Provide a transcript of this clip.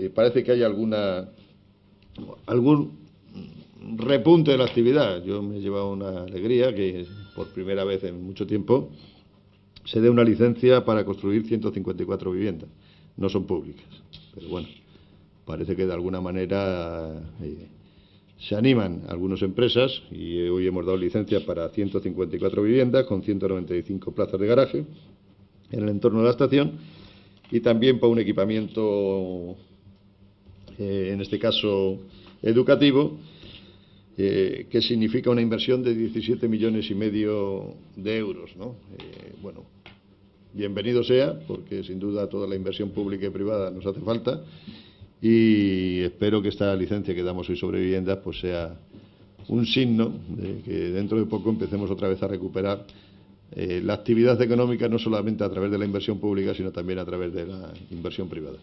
eh, parece que hay alguna algún repunte de la actividad. Yo me he llevado una alegría que por primera vez en mucho tiempo se dé una licencia para construir 154 viviendas. No son públicas, pero bueno, parece que de alguna manera eh, se animan algunas empresas y hoy hemos dado licencia para 154 viviendas con 195 plazas de garaje en el entorno de la estación y también para un equipamiento, eh, en este caso educativo, eh, que significa una inversión de 17 millones y medio de euros. ¿no? Eh, bueno, bienvenido sea, porque sin duda toda la inversión pública y privada nos hace falta y espero que esta licencia que damos hoy sobre viviendas pues sea un signo de que dentro de poco empecemos otra vez a recuperar eh, la actividad económica no solamente a través de la inversión pública, sino también a través de la inversión privada.